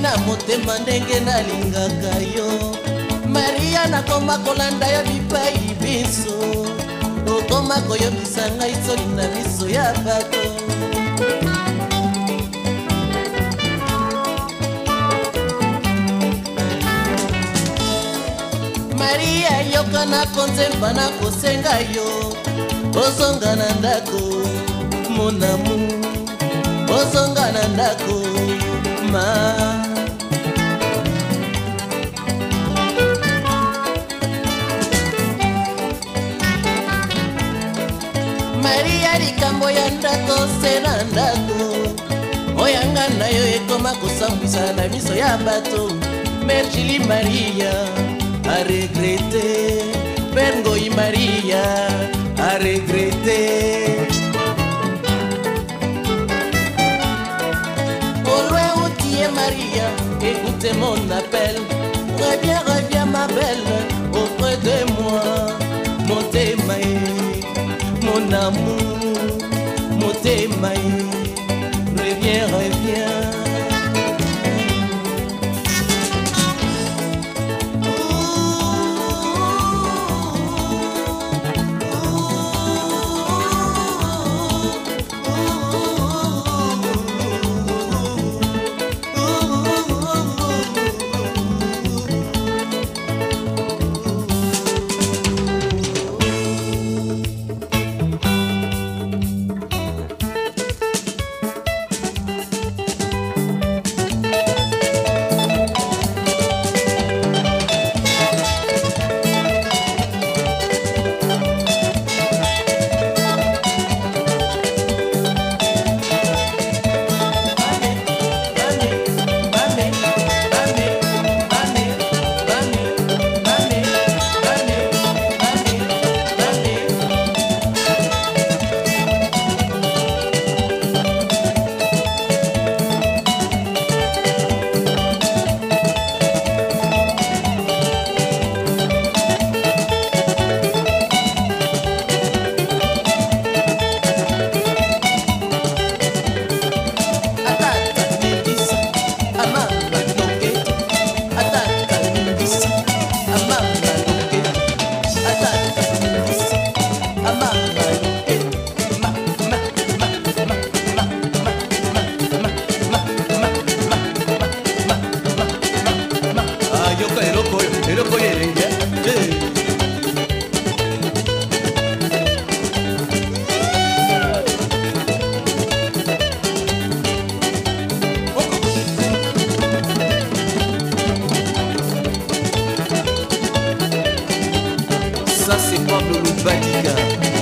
nakomi na motema ndenge nalingaka yo maria nakoma kolanda yo bipai biso okoma koyokisa ngai soli na miso ya bato maria yoka nakonzemba na kosenga yo ozonga na ndako monamu ozonga na ndako ma kozela kosela ndako oyanga na yo ekoma kosambusa na miso ya bato merjili maria aregrete pengoi maria aregrete olwe utie maria ekute mon appel reviens reviens ma belle mây ça c'est Pablo Lubatica